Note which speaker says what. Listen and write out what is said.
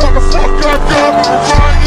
Speaker 1: Motherfucker, I got to right.